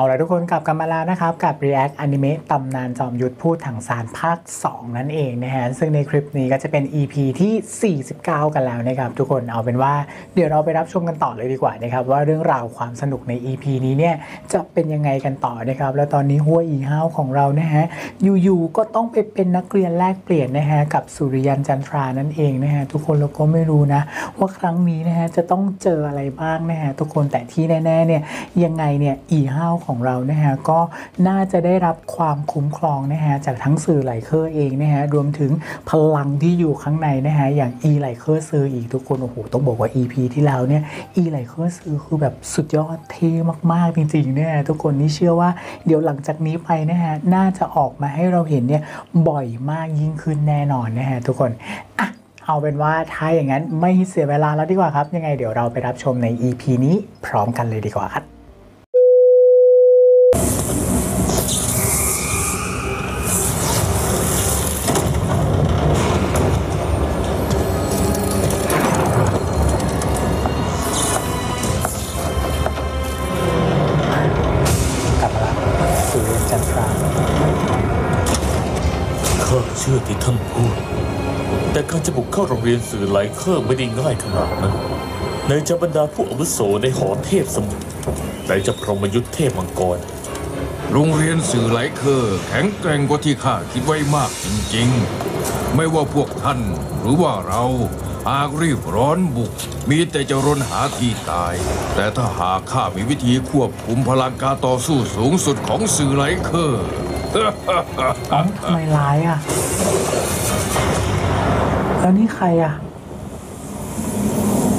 เอาละทุกคนกลับกันมาแล้วนะครับ กับ React Anime ตำนานจอมยุทธพูดถังสารภาค 2 นั่นเองนะฮะ ซึ่งในคลิปนี้ก็จะเป็น EP ที่ 49 กันแล้วนะครับ ทุกคนเอาเป็นว่าเดี๋ยวเราไปรับชมกันต่อเลยดีกว่านะครับ ว่าเรื่องราวความสนุกใน EP นี้เนี่ย จะเป็นยังไงกันต่อนะครับ แล้วตอนนี้หัวอีห้าวของเรานะฮะอยู่ๆก็ต้องไปเป็นนักเรียนแลกเปลี่ยนนะฮะกับสุริยันจันทรานั่นเองนะฮะทุกคนเราก็ไม่รู้นะ ว่าครั้งนี้นะฮะจะต้องเจออะไรบ้างนะฮะทุกคนแต่ที่แน่ๆเนี่ยยังไงเนี่ยอีห้าวของเรานะฮะก็น่าจะได้รับความคุ้มครองนะฮะจากทั้งสื่อไหลเคอร์เองนะฮะรวมถึงพลังที่อยู่ข้างในนะฮะอย่างอีไหลเคอร์ซื้ออีกทุกคนโอ้โหต้องบอกว่า EP ที่แล้วเนี่ยอีไหลเคอร์ซื้อคือแบบสุดยอดเท่มากๆจริงๆเนี่ยทุกคนนี่เชื่อว่าเดี๋ยวหลังจากนี้ไปนะฮะน่าจะออกมาให้เราเห็นเนี่ยบ่อยมากยิ่งขึ้นแน่นอนนะฮะทุกคนอะเอาเป็นว่าถ้าอย่างนั้นไม่เสียเวลาแล้วดีกว่าครับ ยังไงเดี๋ยวเราไปรับชมใน EP นี้พร้อมกันเลยดีกว่าครับ แต่การจะบุกเข้าโรงเรียนสื่อไหลเคอร์ไม่ได้ง่ายขนาดนั้นไหนจะบรรดาผู้อาวุโสในหอเทพสมุทรไหนจะพรหมยุทธเทพมังกร โรงเรียนสื่อไหลเคอร์แข็งแกร่งกว่าที่ข้าคิดไว้มากจริงๆ ไม่ว่าพวกท่านหรือว่าเราหากรีบร้อนบุก มีแต่จะรนหาที่ตาย แต่ถ้าหากข้ามีวิธีควบคุมพลังการต่อสู้สูงสุดของสื่อไหลเคอร์เอ้าทำไมร้ายอะ แล้วนี่ใครอะ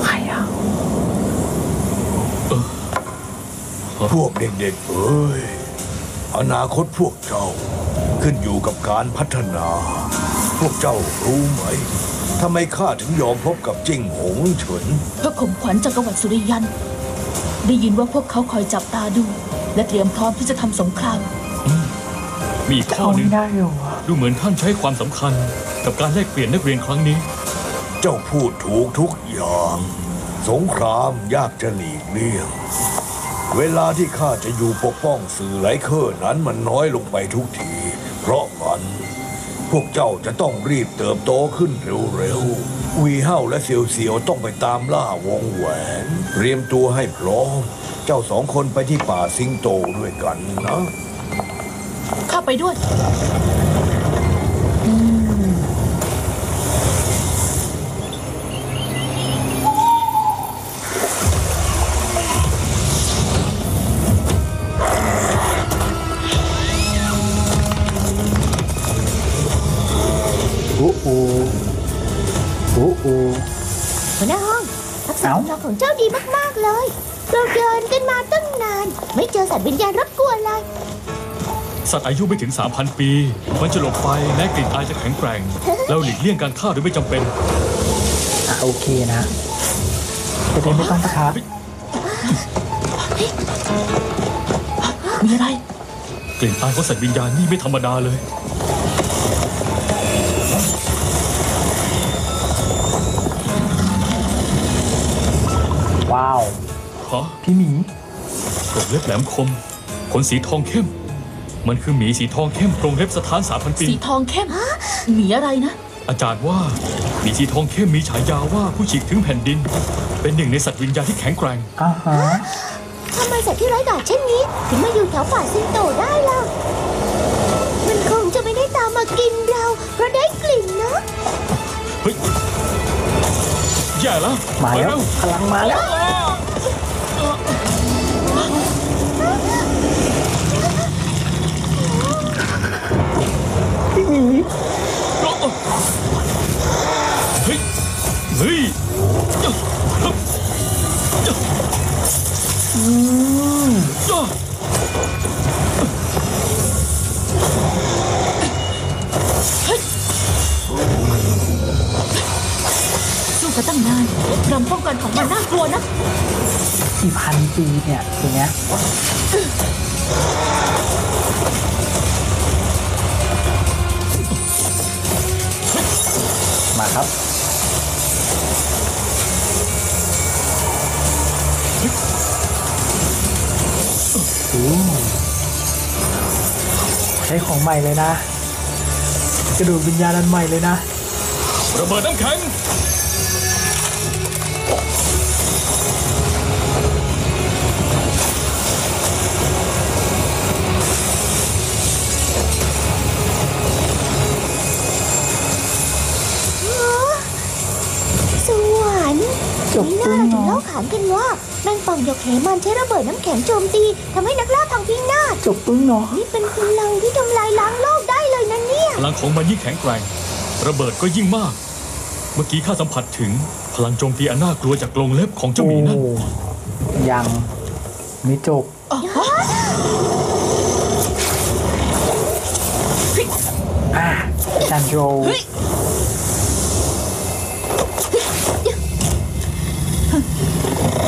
ใครอะ พวกเด็กๆเอ้ย อนาคตพวกเจ้าขึ้นอยู่กับการพัฒนา พวกเจ้ารู้ไหมทำไมข้าถึงยอมพบกับจิ้งหงเฉินเพื่อข่มขวัญจักรวรรดิสุริยัน ได้ยินว่าพวกเขาคอยจับตาดู และเตรียมพร้อมที่จะทำสงคราม มีอีกข้อเอาหนึ่ไม่งได้เหรอวะดูเหมือนท่านใช้ความสำคัญ กับการแลกเปลี่ยนนักเรียนครั้งนี้ เจ้าพูดถูกทุกอย่าง สงครามยากจะหลีกเลี่ยง เวลาที่ข้าจะอยู่ปกป้องสื่อไลเคอร์นั้นมันน้อยลงไปทุกที เพราะมัน พวกเจ้าจะต้องรีบเติบโตขึ้นเร็วๆวีเฮาและเซียวเซียวต้องไปตามล่าวงแหวน เตรียมตัวให้พร้อม เจ้าสองคนไปที่ป่าสิงโตด้วยกันนะ ข้าไปด้วยอู้อูอู้อูหัวหน้าห้องทักษะเอ้ากำลังของเจ้าดีมาก ๆ เลย เราเดินกันมาตั้งนาน ไม่เจอสัตว์วิญญาณรบกวนเลย สัตว์อายุไม่ถึง 3,000 ปี มันจะหลบไฟแม้กลิ่นอายจะแข็งแกร่ง แล้วหลีกเลี่ยงการฆ่าโดยไม่จำเป็นอะโอเคนะจะได้ไม่ต้องประทับมีอะไร กลิ่นอายของสัตว์วิญญาณนี่ไม่ธรรมดาเลย ว้าว ฮะพี่หมีกรงเล็บแหลมคม ขนสีทองเข้ม มันคือหมีสีทองเข้มกรงเล็บสถานสามพันปี สีทองเข้มหมีอะไรนะ อาจารย์ว่าหมีสีทองเข้มมีฉายาว่าผู้ฉีกถึงแผ่นดิน เป็นหนึ่งในสัตว์วิญญาณที่แข็งแกร่ง อ่าฮะทำไมสัตว์ที่ไร้กาจเช่นนี้ ถึงมาอยู่แถวป่าซิงโตได้ล่ะ มันคงจะไม่ได้ตามมากินเรา เพราะได้กลิ่นนะ เฮ้ยแย่แล้วมาไปแล้วเร็วพลังมาแล้วาครับใช้ของใหม่เลยนะ กระดูกวิญญาณอันใหม่เลยนะ ระเบิดน้ำแข็ง บนี่ปึ้น่างเราถึงเนาะเล่าขานกันว่าแมงป่องหยกเหมันใช้ระเบิดน้ำแข็งโจมตีทำให้นักล่าพังพินาศจบปึ้งเนาะนี่เป็นพลังที่ทำลายล้างโลกได้เลยนะเนี่ยพลังของมันยิ่งแข็งแกร่ง ระเบิดก็ยิ่งมาก เมื่อกี้ข้าสัมผัสถึงพลังโจมตีอันน่ากลัวจากกรงเล็บของเจ้าหมีนั่น โอ้ยังไม่จบอะจันโจ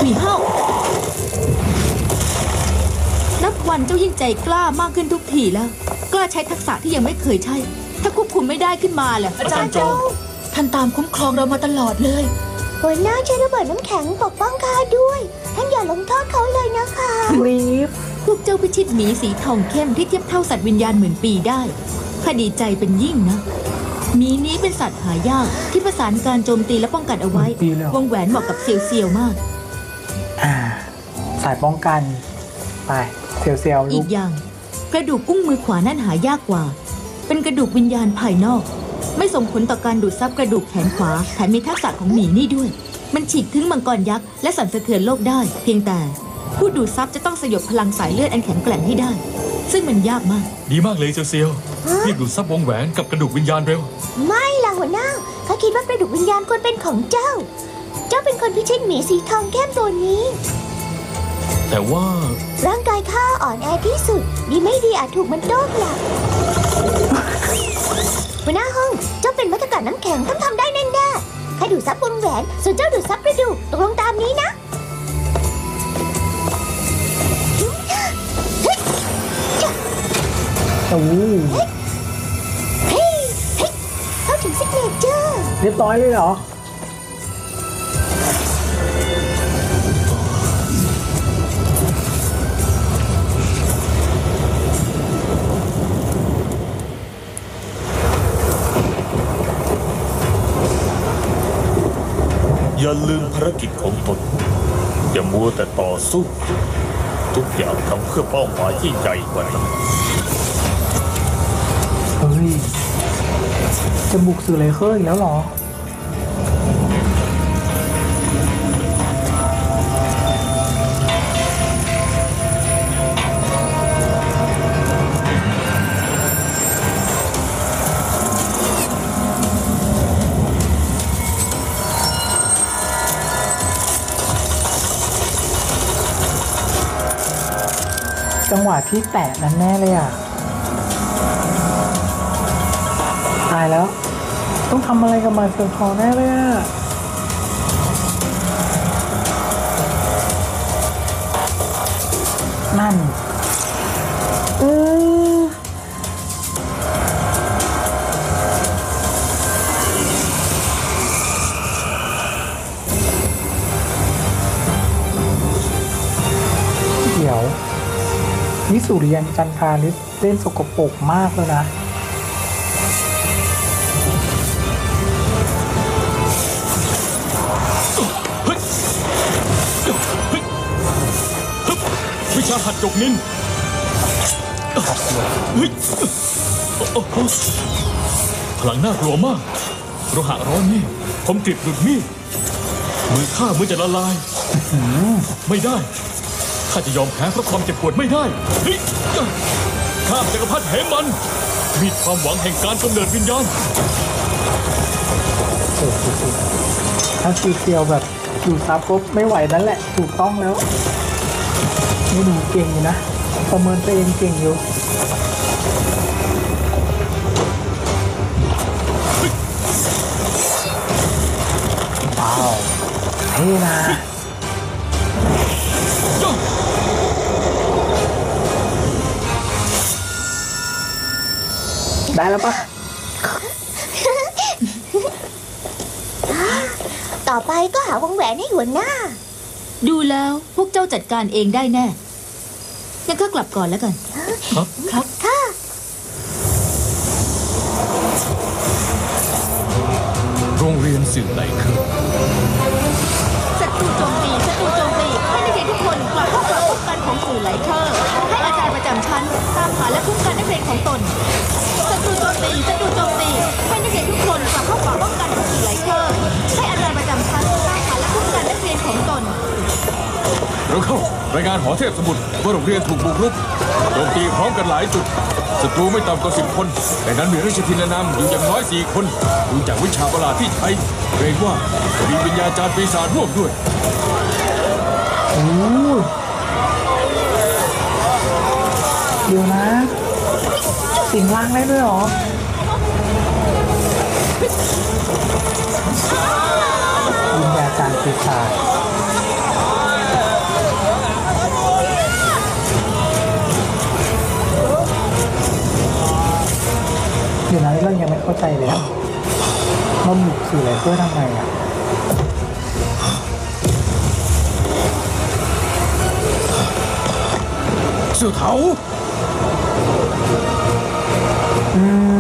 หมีเฮานับวันเจ้ายิ่งใจกล้ามากขึ้นทุกทีแล้ว กล้าใช้ทักษะที่ยังไม่เคยใช้ ถ้าควบคุมไม่ได้ขึ้นมาแหละอาจารย์โจท่านตามคุ้มครองเรามาตลอดเลยหัวหน้าใช้ระเบิดน้ำแข็งปกป้องข้าด้วย ท่านอย่าลงโทษเขาเลยนะคะรีฟพวกเจ้าพิชิตหมีสีทองเข้มที่เทียบเท่าสัตว์วิญญาณหมื่นปีได้ข้าดีใจเป็นยิ่งนะหมีนี้เป็นสัตว์หายากที่ประสานการโจมตีและป้องกันเอาไว้ปีเลยเหรอวงแหวนเหมาะกับเซียวเซียวๆมากอ่า สายป้องกัน ไปเซียวเซียวๆอีลูกกอย่าง กระดูกกุ้งมือขวานั่นหายากกว่า เป็นกระดูกวิญญาณภายนอก ไม่ส่งผลต่อการดูดซับกระดูกแขนขวาแถมมีทักษะของหมีนี่ด้วย มันฉีกถึงมังกรยักษ์และสั่นสะเทือนโลกได้ เพียงแต่ ผู้ดูดซับจะต้องสยบพลังสายเลือดอันแข็งแกร่งให้ได้ ซึ่งมันยากมาก ดีมากเลยเซียวเซียวรีบดูดซับวงแหวนกับกระดูกวิญญาณเร็ว ไม่ล่ะหัวหน้าเขาคิดว่ากระดูกวิญญาณควรเป็นของเจ้า เจ้าเป็นคนพิชิตหมีสีทองเข้มตัวนี้ แต่ว่าร่างกายข้าอ่อนแอที่สุด ดีไม่ดีอาจถูกมันโต้กลับหัวหน้าห้องเจ้าเป็นมัตการน้ำแข็งต้องทำได้แน่ๆข้าดูดซับวงแหวน ส่วนเจ้าดูดซับกระดูกตกลงตามนี้นะโอ้เฮ้ยเฮ้ยเข้าถึงซิกเนเจอร์เรียบร้อยเลยเหรอ อย่าลืมภารกิจของตนอย่ามัวแต่ต่อสู้ ทุกอย่างทำเพื่อเป้าหมายที่ใหญ่กว่านั้นเฮ้ยจะบุกสื่อเลเคอร์อีกแล้วเหรอ งหวะที่แตะนั้นแน่เลยอะ ตายแล้ว ต้องทำอะไรกับมาเซอร์คอแน่เลยอะ นี่สุริยันจันทาลิสเล่นสกปรกมากแล้วนะฮ้ยเฮ้ยฮึบวิชาหัดจกนินฮ้ยโอ้โหพลังน่ากลัวมากโลหะร้อนนี่ผมกริบดุดมีดมือข้ามือจะละลาย ไม่ได้ ข้าจะยอมแพ้เพราะความเจ็บปวดไม่ได้เฮ้ยข้ามจักรพรรดิเหมัน มีความหวังแห่งการกำเนิดวิญญาณถ้าซีเซียวแบบอยู่ซับก็ไม่ไหวนั่นแหละ ถูกต้องแล้ว นี่หนูเก่งอยู่นะ ประเมินตัวเองเก่งอยู่ว้าวเท่นะ ได้แล้วปะต่อไปก็หาวงแหวนให้หัวหน้า ดูแล้วพวกเจ้าจัดการเองได้แน่งั้นก็กลับก่อนแล้วกัน ครับค่ะโรงเรียนสื่อไหลเคอร์ศัตรูโจมตีศัตรูโจมตีให้ทีทุกคนกลับเข้ากรอบป้องกันของสื่อไหลเคอร์ให้อาจารย์ประจำชั้นตามหาและคุ้มกันนักเรียนของตน ศัตรูโจมตีศัตรูโจมตีให้นักเรียนทุกคนกลับเข้ากรอบป้องกันของสื่อไหลเคอร์ให้อาจารย์ประจำชั้นตามหาและคุ้มกันนักเรียนของตนเร็วเข้ารายงานหอเทพสมุทรว่าโรงเรียนถูกบุกรุกโจมตีพร้อมกันหลายจุดศัตรูไม่ต่ำกว่าสิบคน แต่นั้นมีราชทินานำอยู่อย่างน้อยสี่คน ดูจากวิชาประหลาดที่ใช้เกรงว่าจะมีวิญญาจารย์ปีศาจร่วมด้วยโอ้เดี๋ยวนะ สิงล่างได้ด้วยเหรอ วิญญาจารย์ปีศาจเดี๋ยวนะเรื่องยังไม่เข้าใจเลยอะว่าบุกสื่ออะไรเพื่อทำไมอะเสี่ยวเถาอืม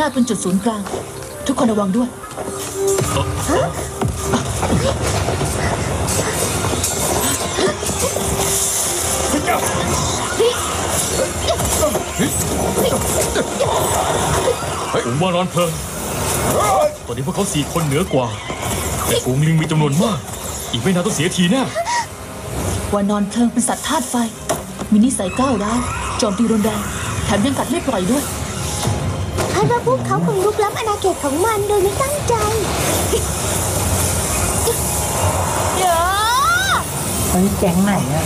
หน้าเป็นจุดศูนย์กลาง ทุกคนระวังด้วยผมว่านอนเพลิงตอนนี้พวกเขาสี่คนเหนือกว่า แต่ฝูงลิงมีจำนวนมาก อีกไม่นานต้องเสียทีแน่วานอนเพลิงเป็นสัตว์ธาตุไฟ มีนิสัยก้าวร้าวโจมตีรุนแรงแถมยังกัดไม่ปล่อยด้วยคา ดว่าพวกเขาคงลุกล้ำอาณาเขตของมันโดยไม่ตั้งใจ เดี๋ยวเฮ้แก๊งไหนอะ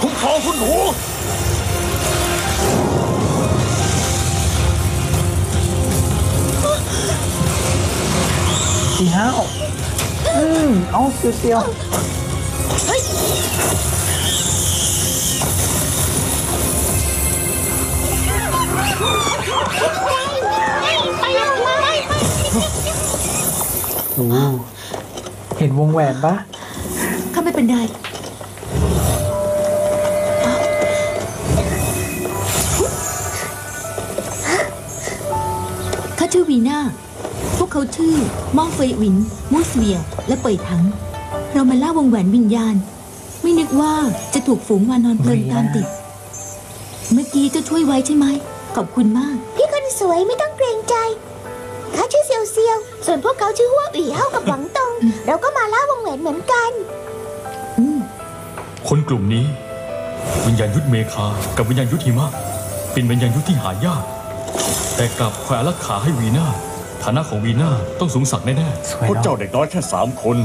คุ้มครองคุณหนูสี่ห้าออก มเอาเสียวเสียวไปออกมาโอ้เห็นวงแหวนปะข้าไม่เป็นไรข้าชื่อวีน่าพวก เขาชื่อมองเฟยหวิน มูสเวีย และเป่ยถัง เรามาล่าวงแหวนวิญญาณ ไม่นึกว่าจะถูกฝูงวานอนเพลิงตามติด เมื่อกี้เจะช่วยไว้ใช่ไหม ขอบคุณมาก พี่คนสวยไม่ต้องเกรงใจข้าชื่อเซียวเซียว ส่วนพวกเขาชื่อฮัวอีเฮากับหวังตง เราก็มาล่าวงแหวนเหมือนกันอืมคนกลุ่มนี้ วิญญาณยุทธเมคา กับวิญญาณยุทธหิมะ เป็นวิญญาณยุทธที่หายาก แต่กลับแขวนรักขาให้วีน่า ฐานะของวีน่าต้องสูงสักแน่สวยพวกเนาะเจ้าเด็กน้อยแค่สามคน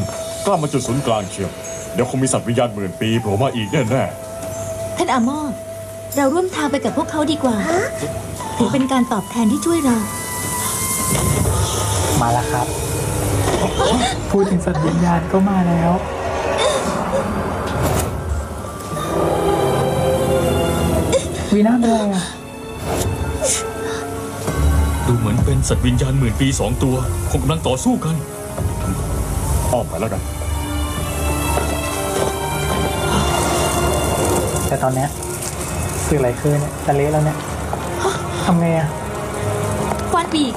กล้ามาจุดศูนย์กลางเชียวเดี๋ยวคงมีสัตว์วิญญาณหมื่นปีโผล่มาอีกแน่ท่านอามอเราร่วมทางไปกับพวกเขาดีกว่าถือเป็นการตอบแทนที่ช่วยเรา มาแล้วครับ พูดถึงสัตว์วิญญาณก็มาแล้ววีน่าเป็นอะไรอะๆ ดูเหมือนเป็นสัตว์วิญญาณหมื่นปีสองตัว คงกำลังต่อสู้กันๆอ้อมไปแล้วกันแต่ตอนเนี้ยสื่ออะไรคือเนี่ยจะเละแล้วเนี่ยทำไงอะฟานปีก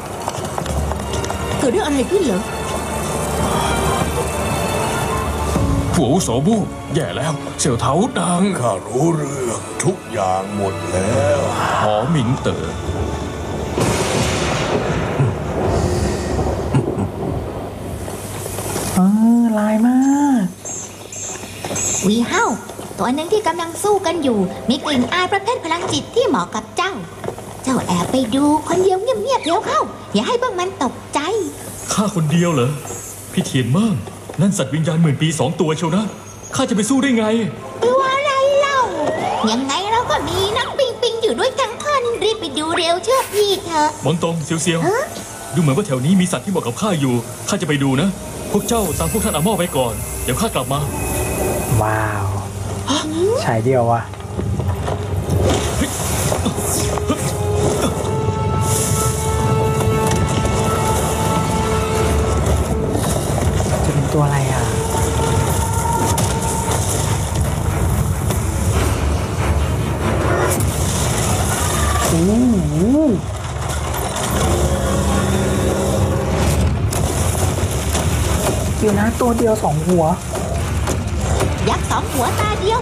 เกิดเรื่องอะไรขึ้นเหรอผัวอาวุโสบูแย่แล้ว เสี่ยวเถาดังข้ารู้เรื่องทุกอย่างหมดแล้ว หอหมิงเต๋อเอ ลายมากวีเฮาตัวหนึ่งที่กำลังสู้กันอยู่ มีกลิ่นอายประเภทพลังจิตที่เหมาะกับเจ้า เจ้าแอบไปดูคนเดียวเงียบๆเร็วเข้า อย่าให้พวกมันตกใจข้าคนเดียวเหรอพี่เทียนมากนั่นสัตว์วิญญาณหมื่นปีสองตัวเชียวนะข้าจะไปสู้ได้ไงกลัวอะไรยังไงเราก็มีนักปิงปิงอยู่ด้วยทั้งคันรีบไปดูเร็วเชื่อพี่เถอะหมอนตรงเซียวเซียวดูเหมือนว่าแถวนี้มีสัตว์ที่เหมาะกับข้าอยู่ข้าจะไปดูนะ พวกเจ้าตามพวกท่านอาม่อไปก่อน เดี๋ยวข้ากลับมา ว้าวฉายเดียวอะจะเป็นตัวอะไร ตัวเดียวสองหัว ยักษ์สองหัวตาเดียว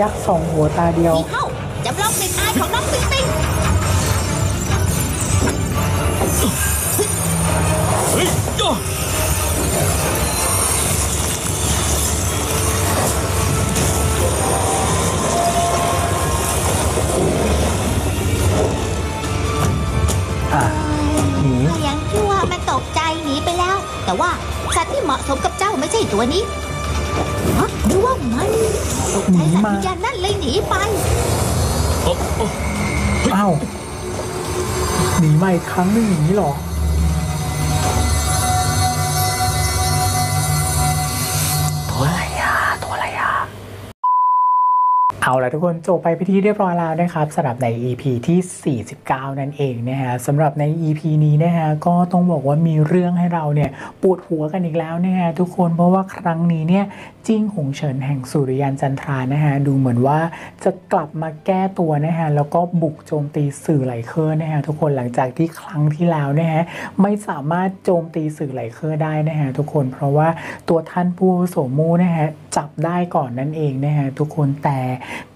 ยักษ์สองหัวตาเดียว มีเข้าจำลองกลิ่นอายของน้องปิงปิง แล้วแต่ว่าสัตว์ที่เหมาะสมกับเจ้าไม่ใช่ตัวนี้ฮะหรือว่ามันตกใจสัตว์วิญญาณนั่นเลยหนีไปโอ้โอ้อ้าวหนีมาอีกครั้งหนึงอย่างนี้เหรอ เอาละทุกคนจบไปพิธีเรียบร้อยแล้วนะครับสำหรับใน EP ที่ 49 นั่นเองนะฮะสำหรับใน EP นี้นะฮะก็ต้องบอกว่ามีเรื่องให้เราเนี่ยปวดหัวกันอีกแล้วนะฮะทุกคนเพราะว่าครั้งนี้เนี่ยจิ้งหงเฉินแห่งสุริยันจันทรานะฮะดูเหมือนว่าจะกลับมาแก้ตัวนะฮะแล้วก็บุกโจมตีสื่อไหลเคอร์นะฮะทุกคนหลังจากที่ครั้งที่แล้วนะฮะไม่สามารถโจมตีสื่อไหลเคอร์ได้นะฮะทุกคนเพราะว่าตัวท่านผู้โสมูนะฮะ จับได้ก่อนนั่นเองนะฮะทุกคนแต่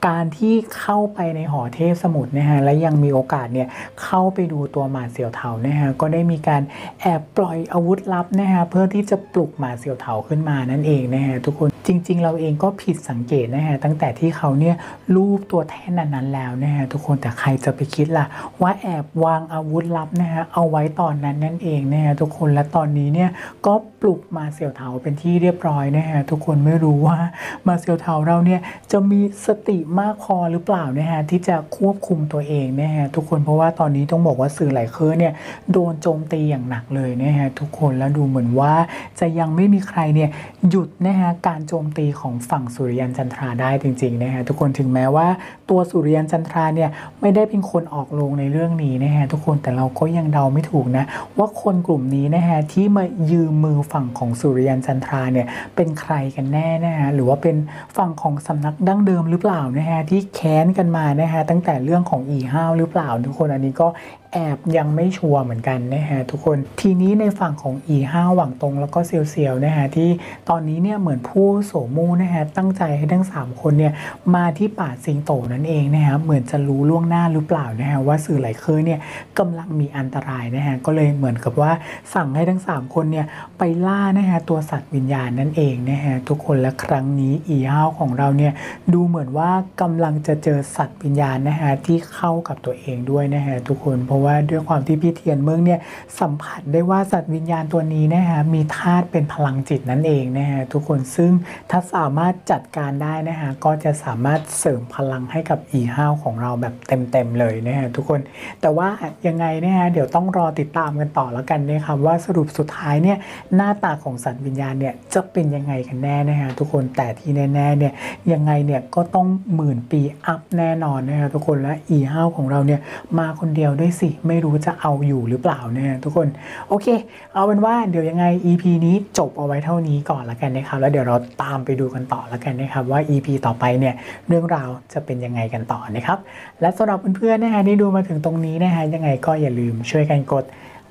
การที่เข้าไปในหอเทพสมุทรนะฮะและยังมีโอกาสเนี่ยเข้าไปดูตัวหมาเสี่ยวเถานะฮะก็ได้มีการแอบปล่อยอาวุธลับนะฮะเพื่อที่จะปลุกหมาเสี่ยวเถาขึ้นมานั่นเองนะฮะทุกคน จริง ๆ เราเองก็ผิดสังเกตนะฮะตั้งแต่ที่เขาเนี่ยรูปตัวแท่นนั้นๆแล้วนะฮะทุกคนแต่ใครจะไปคิดล่ะ ว่าแอบวางอาวุธลับนะฮะเอาไว้ตอนนั้นนั่นเองนะฮะทุกคนและตอนนี้เนี่ยก็ปลุกมาเสี่ยวเถาเป็นที่เรียบร้อยนะฮะทุกคนไม่รู้ว่ามาเซียวเทาเราเนี่ยจะมีสติมากพอหรือเปล่านะฮะที่จะควบคุมตัวเองนะฮะทุกคนเพราะว่าตอนนี้ต้องบอกว่าสื่อหลายเคอร์เนี่ยโดนโจมตีอย่างหนักเลยนะฮะทุกคนแล้วดูเหมือนว่าจะยังไม่มีใครเนี่ยหยุดนะฮะการโจมตีของฝั่งสุริยันจันทราได้จริงๆนะฮะทุกคนถึงแม้ว่าตัวสุริยันจันทราเนี่ยไม่ได้เป็นคนออกโรงในเรื่องนี้นะฮะทุกคนแต่เราก็ยังเดาไม่ถูกนะว่าคนกลุ่มนี้นะฮะที่มายืมมือฝั่งของสุริยันจันทราเนี่ยเป็นใครกันแน่นะฮะหรือว่าเป็นฝั่งของสำนักดั้งเดิมหรือเปล่านะฮะที่แค้นกันมานะฮะตั้งแต่เรื่องของอีห้าวหรือเปล่า ทุกคนอันนี้ก็แอบยังไม่ชัวร์เหมือนกันนะฮะทุกคน ทีนี้ในฝั่งของอีห้าวหวังตรงแล้วก็เซียวเซียวนะฮะที่ตอนนี้เนี่ยเหมือนผู้โสมูนะฮะตั้งใจให้ทั้ง 3 คนเนี่ยมาที่ป่าสิงโตนั่นเองนะฮะเหมือนจะรู้ล่วงหน้าหรือเปล่านะฮะว่าสื่อไหลเคอเนี่ยกำลังมีอันตรายนะฮะก็เลยเหมือนกับว่าสั่งให้ทั้ง 3 คนเนี่ยไปล่านะฮะตัวสัตว์วิญญาณนั่นเองนะฮะทุกคนและครั้งนี้อีห้าของเราเนี่ยดูเหมือนว่ากำลังจะเจอสัตว์วิญญาณนะฮะที่เข้ากับตัวเองด้วยนะฮะทุกคนเพราะว่าด้วยความที่พี่เทียนเมืองเนี่ยสัมผัสได้ว่าสัตว์วิญญาณตัวนี้นะฮะมีธาตุเป็นพลังจิตนั่นเองนะฮะทุกคนซึ่งถ้าสามารถจัดการได้นะฮะก็จะสามารถเสริมพลังให้กับอีห้าวของเราแบบเต็มๆเลยนะฮะทุกคนแต่ว่ายังไงนะฮะเดี๋ยวต้องรอติดตามกันต่อแล้วกันนะครับว่าสรุปสุดท้ายเนี่ยหน้าตาของสัตว์วิญญาณเนี่ยจะเป็นยังไงกันแน่นะฮะทุกคนแต่ที่แน่ๆเนี่ยยังไงเนี่ยก็ต้องหมื่นปีอัพแน่นอนนะฮะทุกคนและอีห้าวของเราเนี่ยมาคนเดียวด้วยสิไม่รู้จะเอาอยู่หรือเปล่านะฮะทุกคน โอเค เอาเป็นว่าเดี๋ยวยังไง EP นี้จบเอาไว้เท่านี้ก่อนละกันนะครับ แล้วเดี๋ยวเราตามไปดูกันต่อละกันนะครับ ว่า EP ต่อไปเนี่ยเรื่องราวจะเป็นยังไงกันต่อนะครับ และสำหรับเพื่อนๆนะฮะที่ดูมาถึงตรงนี้นะฮะยังไงก็อย่าลืมช่วยกันกด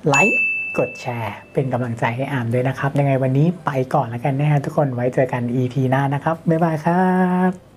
ไลค์กดแชร์เป็นกำลังใจให้อามด้วยนะครับ ยังไงวันนี้ไปก่อนแล้วกันนะฮะทุกคนไว้เจอกัน EP หน้านะครับ บ๊ายบายครับ